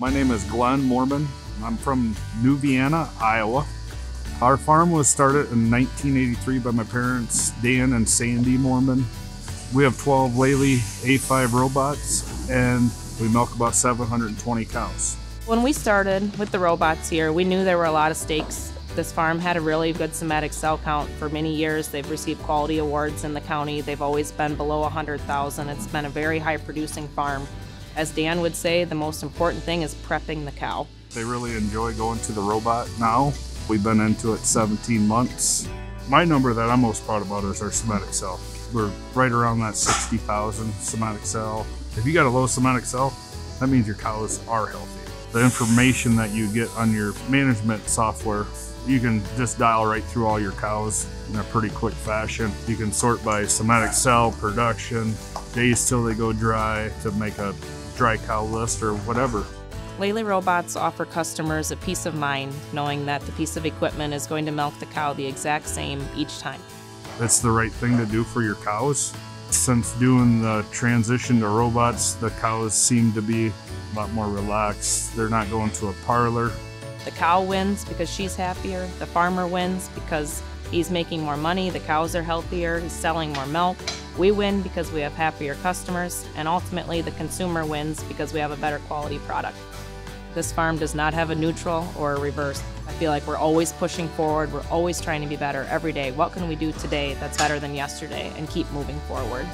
My name is Glen Mormann. I'm from New Vienna, Iowa. Our farm was started in 1983 by my parents, Dan and Sandy Mormann. We have 12 Lely A5 robots and we milk about 720 cows. When we started with the robots here, we knew there were a lot of stakes. This farm had a really good somatic cell count for many years. They've received quality awards in the county. They've always been below 100,000. It's been a very high producing farm. As Dan would say, the most important thing is prepping the cow. They really enjoy going to the robot now. We've been into it 17 months. My number that I'm most proud about is our somatic cell. We're right around that 60,000 somatic cell. If you got a low somatic cell, that means your cows are healthy. The information that you get on your management software, you can just dial right through all your cows in a pretty quick fashion. You can sort by somatic cell, production, days till they go dry to make a dry cow list or whatever. Lely Robots offer customers a peace of mind knowing that the piece of equipment is going to milk the cow the exact same each time. It's the right thing to do for your cows. Since doing the transition to robots, the cows seem to be a lot more relaxed. They're not going to a parlor. The cow wins because she's happier. The farmer wins because he's making more money. The cows are healthier. He's selling more milk. We win because we have happier customers. And ultimately, the consumer wins because we have a better quality product. This farm does not have a neutral or a reverse. I feel like we're always pushing forward. We're always trying to be better every day. What can we do today that's better than yesterday and keep moving forward?